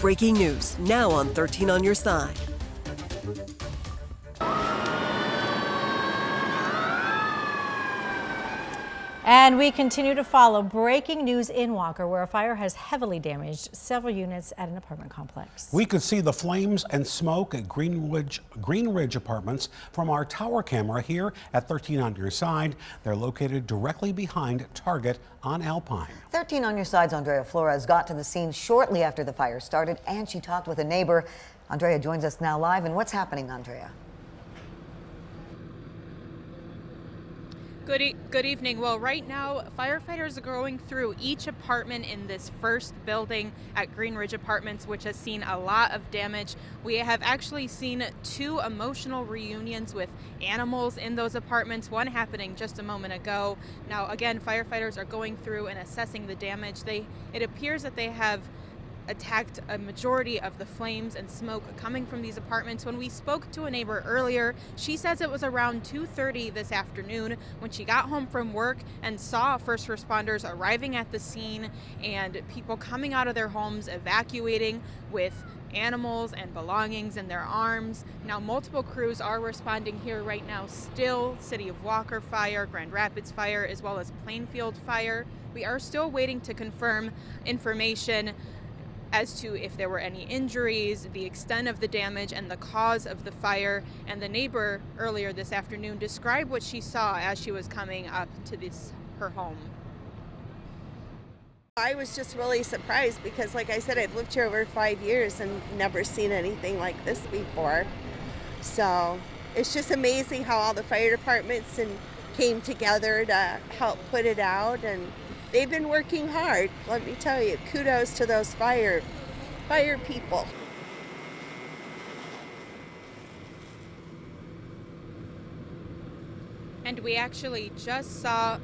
Breaking news now on 13 on your side. And we continue to follow breaking news in Walker, where a fire has heavily damaged several units at an apartment complex. We could see the flames and smoke at Greenridge, Greenridge Apartments from our tower camera here at 13 on your side. They're located directly behind Target on Alpine. 13 on your side's Andrea Flores got to the scene shortly after the fire started, and she talked with a neighbor. Andrea joins us now live. And what's happening, Andrea? Good, e good evening. Well, right now, firefighters are going through each apartment in this first building at Greenridge Apartments, which has seen a lot of damage. We have actually seen two emotional reunions with animals in those apartments, one happening just a moment ago. Now, again, firefighters are going through and assessing the damage. They It appears that they have attacked a majority of the flames and smoke coming from these apartments. When we spoke to a neighbor earlier, she says it was around 2:30 this afternoon when she got home from work and saw first responders arriving at the scene and people coming out of their homes evacuating with animals and belongings in their arms. Now, multiple crews are responding here right now still City of Walker fire, Grand Rapids fire, as well as Plainfield fire. We are still waiting to confirm information as to if there were any injuries, the extent of the damage, and the cause of the fire. And the neighbor earlier this afternoon described what she saw as she was coming up to this her home. I was just really surprised because, like I said, I've lived here over five years and never seen anything like this before. So it's just amazing how all the fire departments and came together to help put it out and they've been working hard. Let me tell you, kudos to those fire fire people. And we actually just saw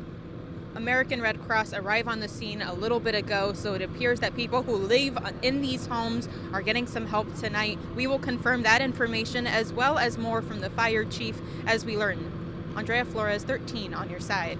American Red Cross arrive on the scene a little bit ago, so it appears that people who live in these homes are getting some help tonight. We will confirm that information as well as more from the fire chief as we learn. Andrea Flores, 13 on your side.